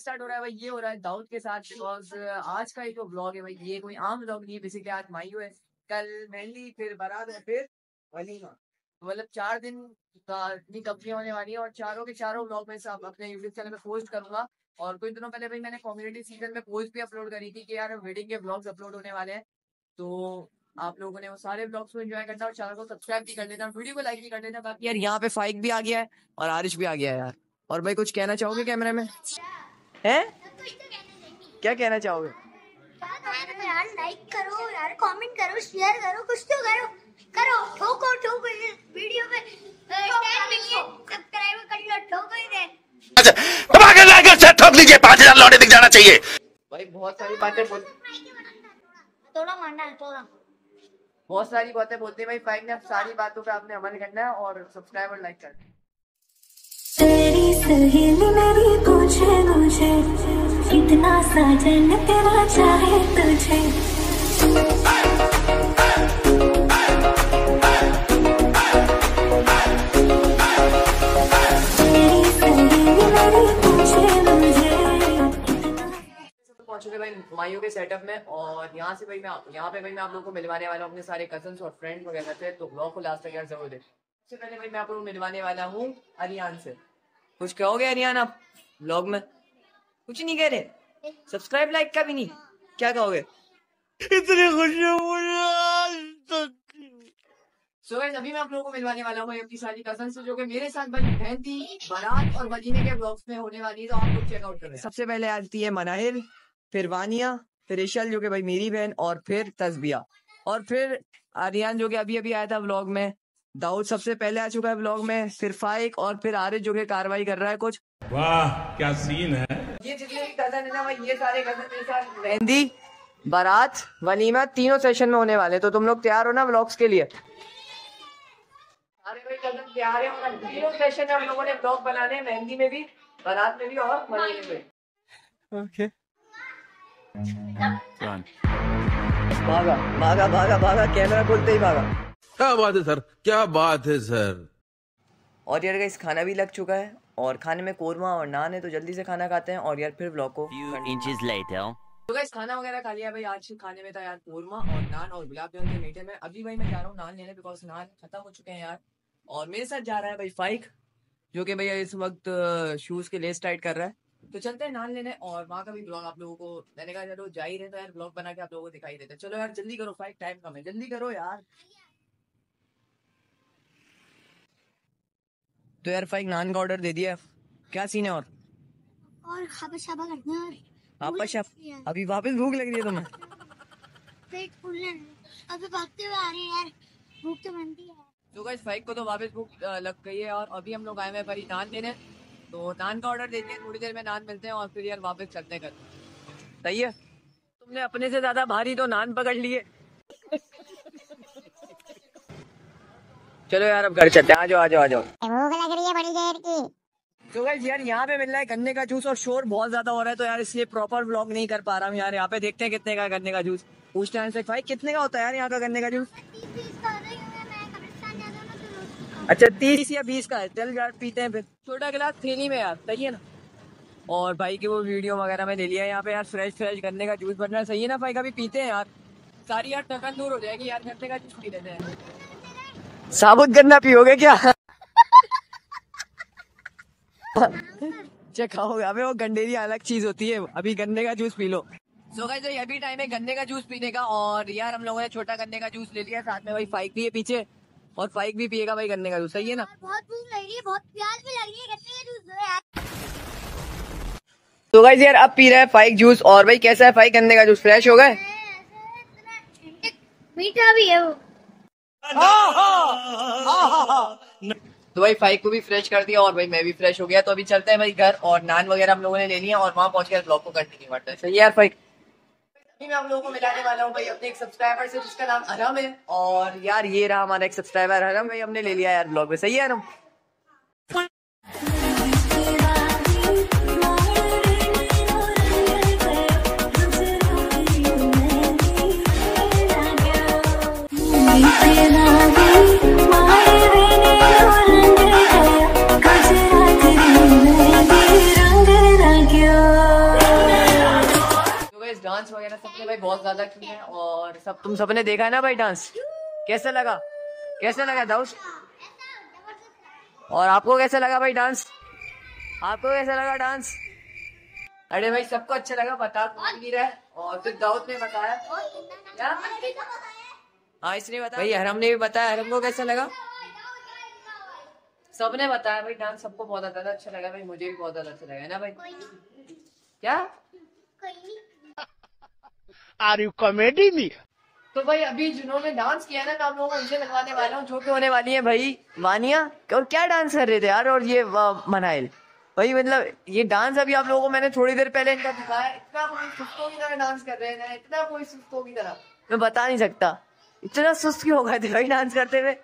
Start हो रहा है भाई ये हो रहा है दाऊद के साथ बिकॉज़ आज का ये जो व्लॉग है भाई ये कोई आम व्लॉग नहीं है. बेसिकली आज मायू है. कल मेहंदी फिर बारात है, फिर वलीमा. मतलब चार दिन इतनी कंपनी होने वाली है और चारों के चारों व्लॉग में सब अपने यूट्यूब चैनल पे पोस्ट करूँगा। और कुछ दिनों पहले भाई मैंने कम्युनिटी सीज़न में पोस्ट भी अपलोड करी थी कि यार वेडिंग के व्लॉग्स अपलोड होने वाले हैं। तो आप लोगों ने वो सारे ब्लॉग्स को एंजॉय करना और चैनल को सब्सक्राइब भी कर देना वीडियो को लाइक भी कर देना बाकी यार यहाँ पे फाइक भी आ गया है और आरिश भी आ गया है यार। और भाई कुछ कहना चाहोगे कैमरे में? हैं? क्या कहना चाहोगे? यार लाइक करो, यार कमेंट करो शेयर करो, कुछ तो करो। करो ठोको ठोको इस वीडियो पे। 10 मिलियन सब्सक्राइबर कर लो ठोको ही दे धमाके लाकर से ठोक लीजिए पाँच हज़ार लौटे दिख जाना चाहिए। भाई बहुत सारी बातें बोल थोड़ा है थोड़ा। बहुत सारी बातें बोलते हैं भाई ने सारी बातों पे आपने अमल करना है और सब्सक्राइब और लाइक करना तेरी सहेली मेरी पूछे मुझे कितना साजन तेरा चाहे तुझे। चुके के सेटअप में और यहाँ से भाई मैं यहाँ पे भाई मैं आप लोगों को मिलवाने वाला हूँ अपने सारे कजन्स और फ्रेंड्स वगैरह से तो ब्लॉग को लास्ट तक यार ज़रूर देखें। सबसे पहले भाई मैं आप लोगों को मिलवाने वाला हूँ अरियान से। कुछ कहोगे अरियान आप ब्लॉग में? कुछ नहीं कह रहे। सब्सक्राइब लाइक का भी नहीं। क्या कहोगे? इतनी खुशी सो गाइस अभी मैं आप लोगों को मिलवाने वाला हूँ अपनी सारी कज़न से जो कि मेरे साथ बहन थी बारात और वलीमे के ब्लॉग्स में होने वाली है तो आप लोग चेकआउट करें। सबसे पहले आती है मनाहिर। फिर वानिया फिर इशल जो कि भाई मेरी बहन और फिर तस्बिया और फिर आर्यन जो कि अभी अभी आया था व्लॉग में। दाऊद सबसे पहले आ चुका है व्लॉग में फिर फाइक और फिर आरिफ जो कि कार्रवाई कर रहा है कुछ। वाह क्या सीन है? ये जितने भी कज़न है ना भाई ये सारे कज़न मेरे साथ मेहंदी बारात वलीमा तीनों सेशन में होने वाले तो तुम लोग तैयार हो ना ब्लॉग्स के लिए? सारे भाई कज़न तैयार है तीनों सेशन में हम लोगों ने ब्लॉग बनाने मेहंदी में भी बारात में भी और वलीमे में भी। ओके भागा भागा भागा भागा कैमरा खोलते ही भागा। क्या बात है सर? क्या बात है सर? और यार इस खाना भी लग चुका है और खाने में कोरमा और नान है तो जल्दी से खाना खाते हैं और यार फिर ब्लॉग को. तो गाइस खाना वगैरह खा लिया भाई आज खाने में था यार कोरमा और नान और गुलाब जामुन के मीठे में। अभी भाई मैं जा रहा हूँ नान लेने बिकॉज़ नान खत्म हो चुके हैं यार। और मेरे साथ जा रहा है भाई फाइक जो कि भैया इस वक्त शूज़ के लेस टाइट कर रहा है। तो चलते हैं नान लेने और वहाँ का भी ब्लॉग आप लोगों को मैंने कहा चलो जा ही रहे तो यार ब्लॉग बना के आप लोगों को दिखाई देते हैं। चलो यार जल्दी करो फाइक टाइम कम है जल्दी करो यार। तो यार फाइक नान का ऑर्डर दे दिया। क्या सीन है और? और खाबा शाबा करना वापस अब अभी वापस भूख लग रही है तुम्हें? पेट फूलने अभी भागते हुए आ रहे हैं यार। भूख तो बनती है। तो गाइस फाइक को तो वापस भूख लग गई है और अभी हम लोग आए हैं भाई नान देने तो नान का ऑर्डर दे दिया थोड़ी देर में नान मिलते हैं और फिर यार वापस चलते हैं घर। सही है? तुमने अपने से ज़्यादा भारी तो नान पकड़ लिए। चलो यार अब घर चलते हैं। आ जाओ आ जाओ आ जाओ। लग रही है बड़ी देर की। तो गाइस यार यहाँ पे मिल रहा है गन्ने का जूस और शोर बहुत ज़्यादा हो रहा है तो यार इसलिए प्रॉपर व्लॉग नहीं कर पा रहा हूँ यार। यहाँ पे देखते हैं कितने का गन्ने का जूस पूछते हैं से भाई कितने का होता है यार यहाँ का गन्ने का जूस तीस तीस का होता है क्योंकि मैं कब्रिस्तान जाता हूँ ना तो रोज अच्छा तीस या बीस का है चल यार पीते हैं फिर। छोटा गिलास थैली में यार सही है ना? और भाई की वो वीडियो वगैरह में ले लिया यहाँ पे यार फ्रेश फ्रेश गन्ने का जूस बन रहा है सही है ना भाई? कभी पीते हैं यार? सारी यार थकन दूर हो जाएगी यार गन्ने का जूस पी लेते हैं। साबुत गन्ना पियोगे क्या? अच्छा खाओगे अबे वो गंडेरी अलग चीज़ होती है अभी गन्ने का जूस पी लो। सो गाइस अभी टाइम है गन्ने का जूस पीने का और यार हम लोगों ने छोटा गन्ने का जूस ले लिया साथ में भाई फाइक भी है पीछे। और फाइक भी पिएगा भाई गन्ने का जूस सही है ना? बहुत भूख लग रही है बहुत प्यास भी लग रही है गन्ने का जूस दो यार। तो गाइस यार अब पी रहा है फाइक जूस और भाई कैसा है फाइक गन्ने का? जूस फ्रेश हो गए? मीठा भी है वो। तो भाई फाइक को भी फ्रेश कर दिया और भाई मैं भी फ्रेश हो गया। तो अभी चलते हैं भाई घर और नान वगैरह हम लोगों ने ले लिया और वहाँ पहुँच कर ब्लॉग को कंटिन्यू करते हैं सही है यार फाइक मैं आप लोगों को मिलाने वाला हूँ भाई अपने एक सब्सक्राइबर से जिसका नाम अरम है। और यार ये रहा हमारा एक सब्सक्राइबर अरम भाई हमने ले लिया यार ब्लॉग में। सही है अरम? Bye. हैं और सब तुम सबने देखा है ना भाई डांस? कैसा लगा? कैसा लगा दाऊद? और आपको कैसा लगा भाई डांस? आपको कैसा लगा डांस? अरे भाई सबको अच्छा लगा बता कौन भी रहा? है और फिर दाऊद ने बताया। क्या? हाँ इसने बताया। भाई हरम ने भी बताया। हरम को कैसा लगा? सबने बताया भाई डांस सबको बहुत ज़्यादा अच्छा लगा। भाई मुझे भी बहुत ज़्यादा अच्छा लगा है ना भाई? क्या? आर यू कॉमेडी मी तो भाई अभी जिन्होंने डांस किया ना आप लोगों को उनसे मिलवाने वाला हूँ जो कि होने वाली है भाई वानिया और क्या डांस कर रहे थे यार? और ये मनाइल भाई मतलब ये डांस अभी आप लोगों को मैंने थोड़ी देर पहले इनका दिखाया इतना कोई सुस्तों की तरह डांस कर रहे हैं इतना कोई सुस्तों की तरह। मैं बता नहीं सकता। इतना सुस्त क्यों हो गए थे भाई डांस करते हुए?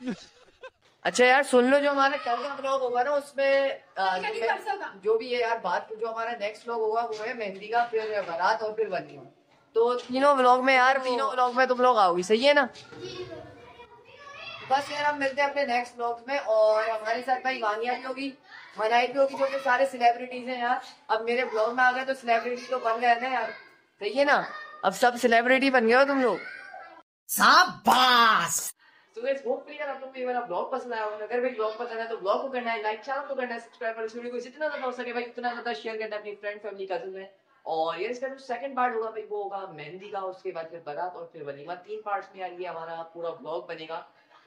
अच्छा यार सुन लो जो हमारा कल का ब्लॉग होगा ना उसमें आ, जो- भी है यार बात जो हमारा नेक्स्ट ब्लॉग होगा वो है मेहंदी का फिर बारात और फिर वलीमा तो तीनों ब्लॉग में यार तीनों ब्लॉग में तुम लोग आओगी सही है ना? बस यार हम मिलते हैं अपने नेक्स्ट ब्लॉग में और हमारे साथ भाई वानिया भी होगी मनाई भी होगी जो कि सारे सेलिब्रिटीज हैं यार। अब मेरे ब्लॉग में आ गए तो सेलिब्रिटी तो बन गए ना यार। सही है ना? अब सब सेलिब्रिटी बन गए हो तुम लोग। तो गाइस होपफुली यार आप लोगों को ये वाला ब्लॉग पसंद आया होगा। अगर भाई ब्लॉग पसंद है तो ब्लॉग को करना है लाइक चैनल को करना है सब्सक्राइब और इस वीडियो को जितना ज़्यादा हो सके भाई, उतना ज़्यादा शेयर करना अपनी फ्रेंड फैमिली कजिन में। और ये इसका जो सेकंड पार्ट होगा भाई, वो होगा मेहंदी का, उसके बाद फिर बारात और फिर वलीमा तीन पार्ट्स में यार हमारा पूरा ब्लॉग बनेगा।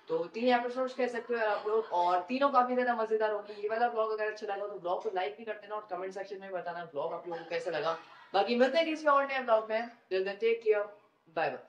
तो तीन एपिसोड्स कह सकते हो यार आप लोग। और तीनों काफ़ी ज़्यादा मज़ेदार होंगे। ये वाला ब्लॉग अगर अच्छा लगा तो ब्लॉग को लाइक भी कर देना और कमेंट सेक्शन में बताना ब्लॉग आप लोगों को कैसा लगा। बाकी मिलते हैं किसी और नए ब्लॉग में। Take care bye bye